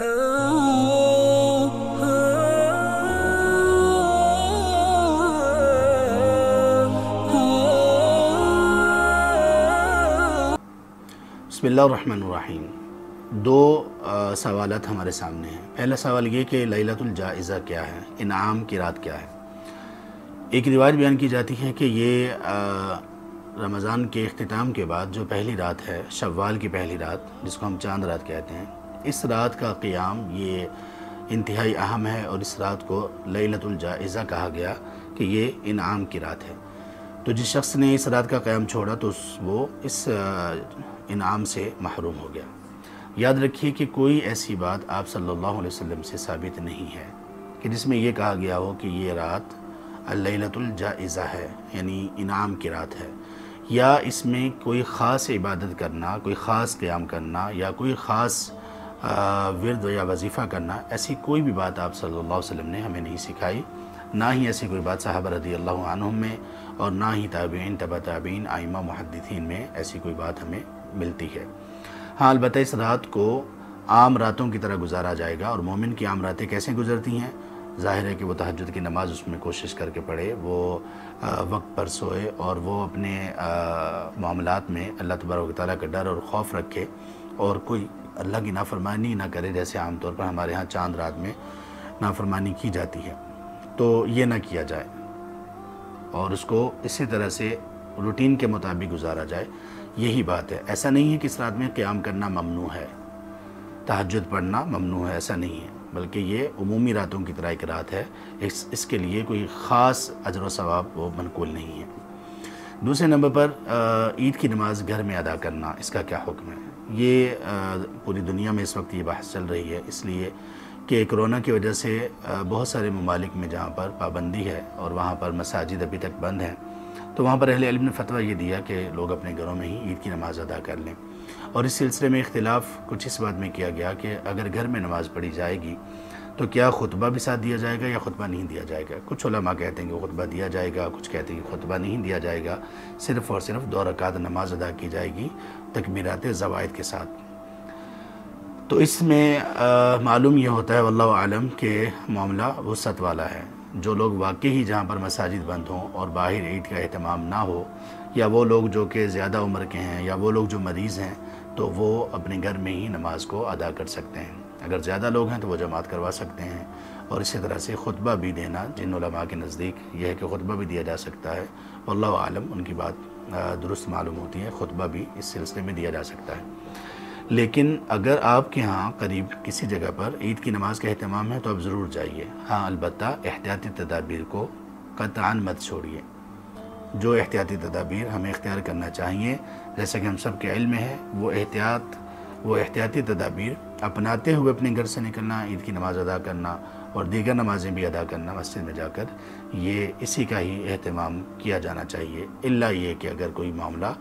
बसमीम दो सवालत हमारे सामने हैं। पहला सवाल ये कि लैलतुलजाइज़ा क्या है? इनाम की रात क्या है? एक रिवायत बयान की जाती है कि ये रमज़ान के अख्ताम के बाद जो पहली रात है, शव्वाल की पहली रात, जिसको हम चाँद रात कहते हैं इस रात का क़ियाम ये इंतहाई अहम है और इस रात को लैलतुलजाइज़ा कहा गया कि ये इनाम की रात है। तो जिस शख्स ने इस रात का क़्याम छोड़ा तो वो इस इनाम से महरूम हो गया। याद रखिए कि कोई ऐसी बात आप सल्लल्लाहु अलैहि वसल्लम से साबित नहीं है कि जिसमें यह कहा गया हो कि ये रात अल्लतुलजाइज़ा है, यानी इनाम की रात है। या इसमें कोई ख़ास इबादत करना, कोई ख़ास क़्याम करना, या कोई ख़ास विरद या वजीफ़ा करना, ऐसी कोई भी बात आप सल्लल्लाहु अलैहि वसल्लम ने हमें नहीं सिखाई। ना ही ऐसी कोई बात साहब रदी अल्लाह में और ना ही ताबीन, तबा ताबीन, आइमा मुहदसिन में ऐसी कोई बात हमें मिलती है। हाँ अलबत् इस रात को आम रातों की तरह गुजारा जाएगा और मोमिन की आम रातें कैसे गुजरती हैं? ज़ाहिर है कि वो तहजद की नमाज़ उसमें कोशिश करके पढ़े, वो वक्त पर सोए और वो अपने मामलात में अल्लाह तबारक ताली का डर और खौफ रखे। और कोई अल्लाह की नाफरमानी ना करे, जैसे आमतौर पर हमारे यहाँ चाँद रात में नाफरमानी की जाती है तो ये ना किया जाए। और उसको इसी तरह से रूटीन के मुताबिक गुजारा जाए, यही बात है। ऐसा नहीं है कि इस रात में क़्याम करना ममनू है तहजद पढ़ना ममनू है, ऐसा नहीं है। बल्कि ये अमूमी रातों की तरह एक रात है, इस, इसके लिए कोई ख़ास अजर सवाब वो मनकूल नहीं है। दूसरे नंबर पर ईद की नमाज़ घर में अदा करना, इसका क्या हुक्म है? ये पूरी दुनिया में इस वक्त ये बहस चल रही है, इसलिए कि कोरोना की वजह से बहुत सारे ममालिक में जहाँ पर पाबंदी है और वहाँ पर मसाजिद अभी तक बंद हैं। तो वहाँ पर अहल ने फतवा ये दिया कि लोग अपने घरों में ही ईद की नमाज़ अदा कर लें। और इस सिलसिले में इख्तलाफ कुछ इस बात में किया गया कि अगर घर में नमाज़ पढ़ी जाएगी तो क्या खुतबा भी साथ दिया जाएगा या खुतबा नहीं दिया जाएगा? कुछ उलमा कहते हैं कि खुतबा दिया जाएगा, कुछ कहते हैं कि खुतबा नहीं दिया जाएगा। सिर्फ़ और सिर्फ़ दो रकात नमाज़ अदा की जाएगी तकमीरत ज़वायद के साथ। तो इसमें मालूम ये होता है वल्ला आलम, के मामला वसत वाला है। जो लोग वाकई ही जहाँ पर मसाजिद बंद हों और बाहर ईद का अहतमाम ना हो, या वो लोग जो कि ज़्यादा उम्र के हैं, या वो लोग जो मरीज़ हैं तो वो अपने घर में ही नमाज़ को अदा कर सकते हैं। अगर ज़्यादा लोग हैं तो वो जमात करवा सकते हैं। और इसी तरह से ख़ुतबा भी देना जिन उलमा के नज़दीक यह है कि ख़ुतबा भी दिया जा सकता है। वल्ला आलम, उनकी बात दुरुस्त मालूम होती है। ख़ुतबा भी इस सिलसिले में दिया जा सकता है। लेकिन अगर आपके यहाँ करीब किसी जगह पर ईद की नमाज़ का अहतमाम है तो आप ज़रूर जाइए। हाँ अलबत् एहतियाती तदाबीर को कतान मत छोड़िए। जो एहतियाती तदाबीर हमें इख्तियार करना चाहिए, जैसे कि हम सब के इल्म है, वो एहतियात, वो एहतियाती तदाबीर अपनाते हुए अपने घर से निकलना ईद की नमाज़ अदा करना और दीगर नमाज़ें भी अदा करना मस्जिद में जाकर ये इसी का ही अहतमाम किया जाना चाहिए। इल्ला ये कि अगर कोई मामला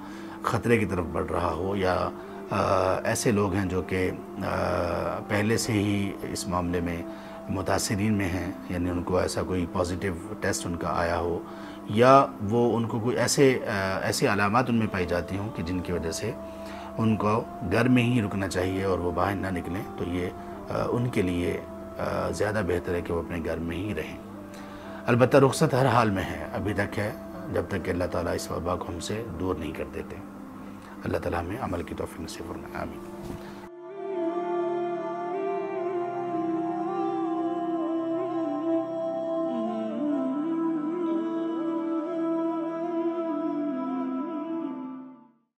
ख़तरे की तरफ़ बढ़ रहा हो या आ, ऐसे लोग हैं जो कि पहले से ही इस मामले में मुतासरीन में हैं यानी उनको ऐसा कोई पॉजिटिव टेस्ट उनका आया हो या वो उनको कोई ऐसे ऐसी अलामत उनमें पाई जाती हों कि जिनकी वजह से उनको घर में ही रुकना चाहिए और वो बाहर ना निकलें तो ये उनके लिए ज़्यादा बेहतर है कि वो अपने घर में ही रहें। अलबत् रुख्सत हर हाल में है। अभी तक है, जब तक कि अल्लाह ताला इस वबा को हमसे दूर नहीं कर देते। अल्लाह ताला हमें अमल की तोफ़ी नसीब आमीन।